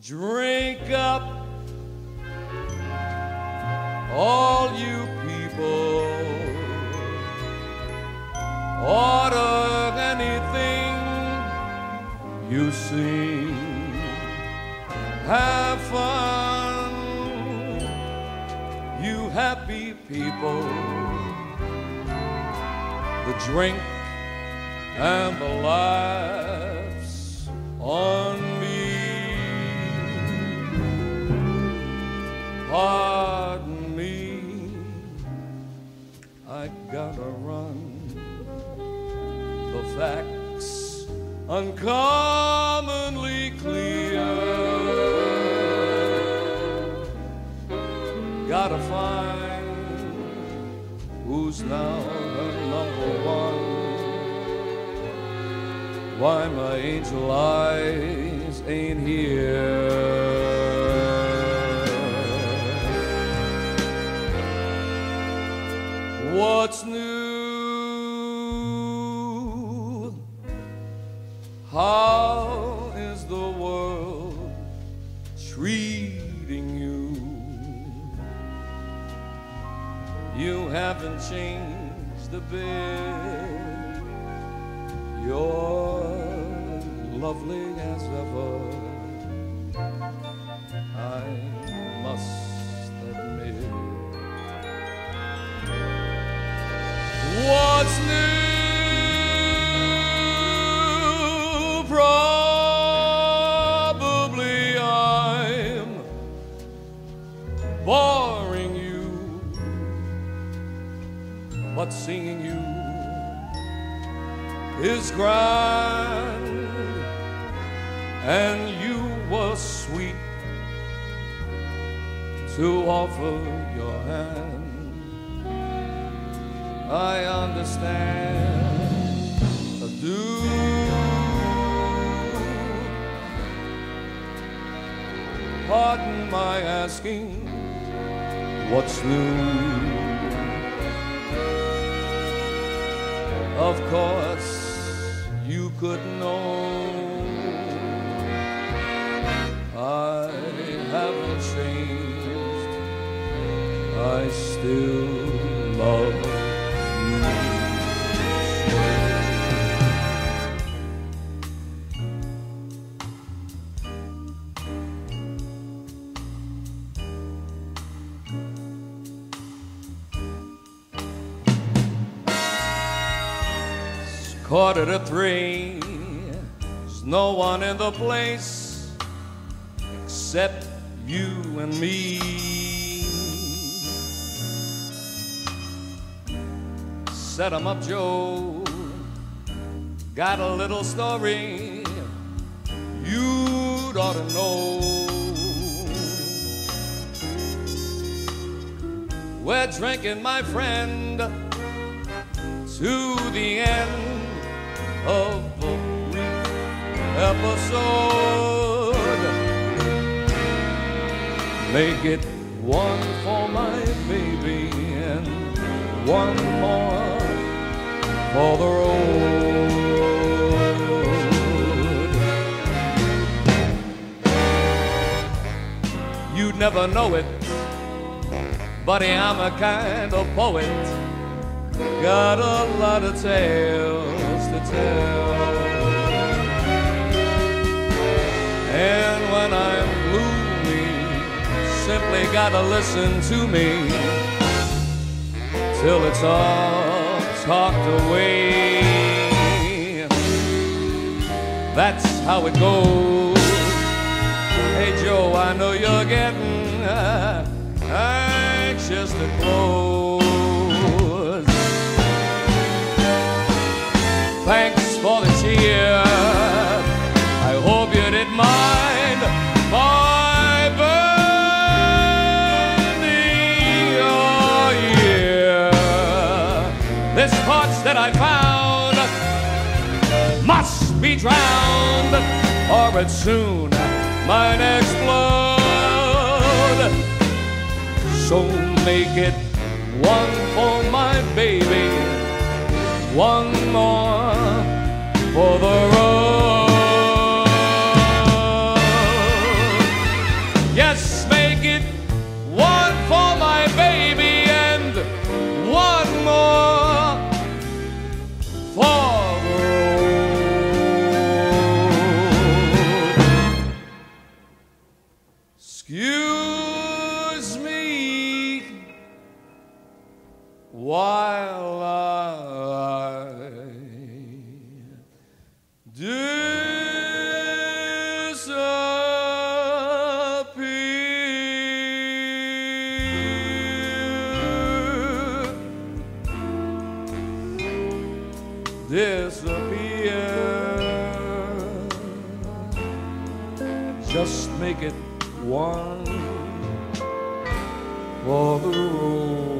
Drink up, all you people. Order anything you see. Have fun, you happy people. The drink and the laughs on I gotta run. The facts uncommonly clear. Gotta find who's now her number one. Why my angel eyes ain't here. What's new? How is the world treating you? You haven't changed a bit. You're lovely as ever. But singing you is grand, and you were sweet to offer your hand. I understand. I do. Pardon my asking, what's new? Of course, you could know. I haven't changed. I still love quarter to three. There's no one in the place except you and me. Set 'em up, Joe. Got a little story you'd ought to know. We're drinking, my friend, to the end of a brief episode. Make it one for my baby and one more for the road. You'd never know it, buddy, I'm a kind of poet. Got a lot of tales to tell. And when I'm gloomy, simply gotta listen to me till it's all talked away. That's how it goes. Hey Joe, I know you're getting uh, anxious to close. Thanks for the cheer. I hope you didn't mind my burning your ear. This torch that I found must be drowned, or it soon might explode. So make it one for my baby, one more for the road. disappear. Just make it one for the road.